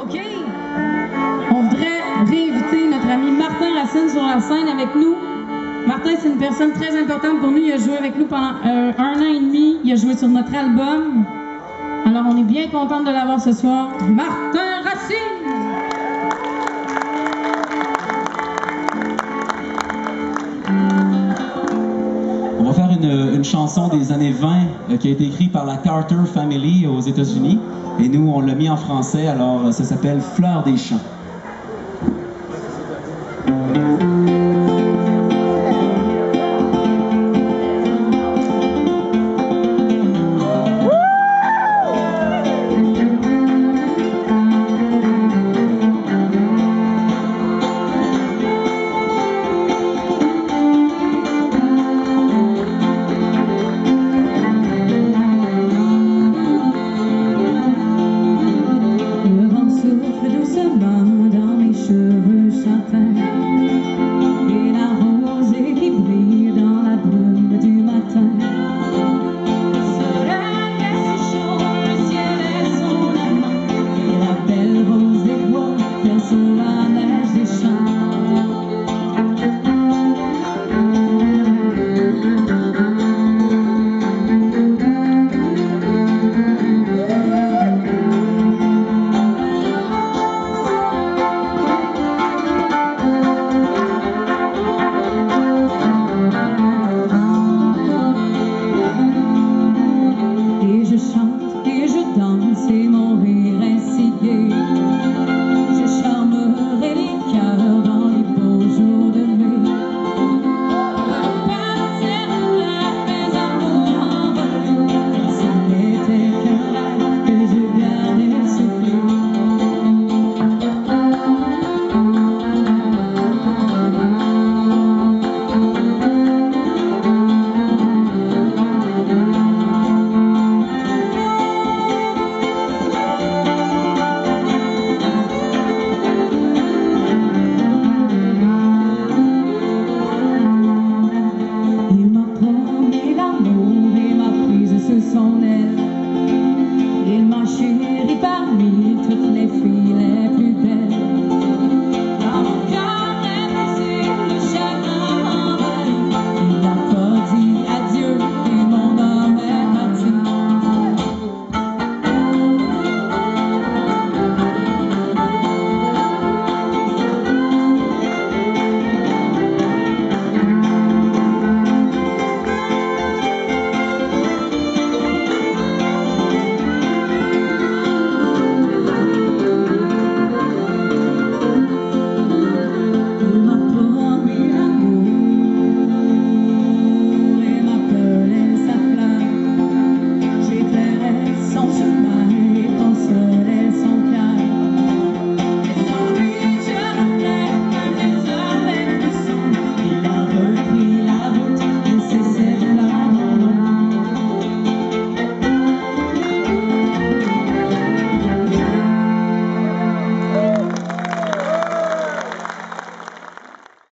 OK? On voudrait réinviter notre ami Martin Racine sur la scène avec nous. Martin, c'est une personne très importante pour nous. Il a joué avec nous pendant euh, un an et demi. Il a joué sur notre album. Alors, on est bien contente de l'avoir ce soir. Martin Racine! Une, chanson des années 20 euh, qui a été écrite par la Carter Family aux États-Unis. Et nous, on l'a mis en français, alors euh, ça s'appelle Fleur des champs. life